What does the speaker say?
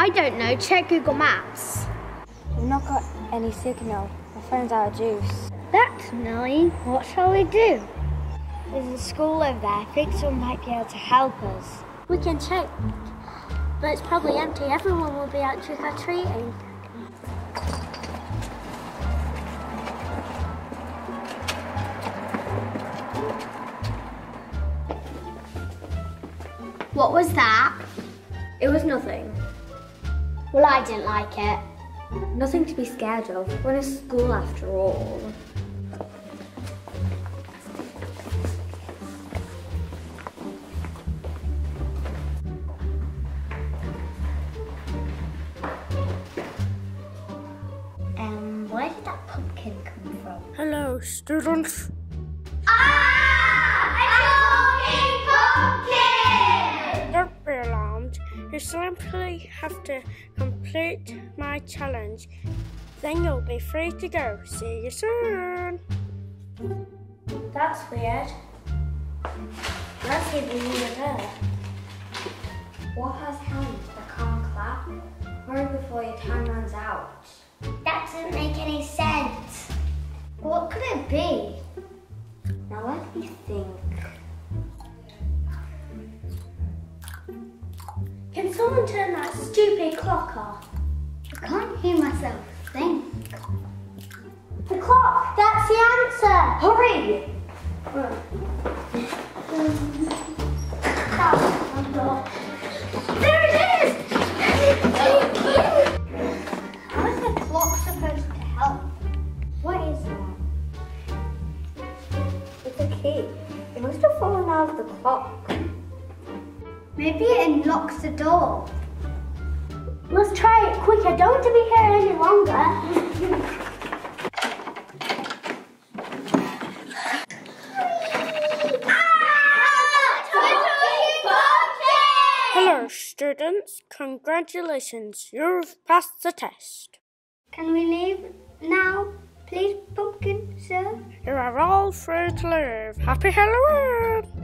I don't know. Check Google Maps. We've not got any signal. My phone's out of juice. That's annoying. What shall we do? There's a school over there. I think someone might be able to help us. We can check, but it's probably empty. Everyone will be out trick or treating. What was that? It was nothing. Well, I didn't like it. Nothing to be scared of. We're in a school after all. Um, where did that pumpkin come from? Hello, students. Simply have to complete my challenge. Then you'll be free to go. See you soon. That's weird. That's even weirder. What has hands that can't clap? Hurry before your time runs out. That doesn't make any sense. What could it be? Now let me think. Someone turn that stupid clock off? I can't hear myself think. The clock! That's the answer! Hurry! There it is! How is the clock supposed to help? What is that? It's a key. It must have fallen out of the clock. Maybe it unlocks the door. Let's try it quicker. Don't want to be here any longer. Hello, students. Congratulations. You've passed the test. Can we leave now, please, pumpkin, sir? You are all free to leave. Happy Halloween!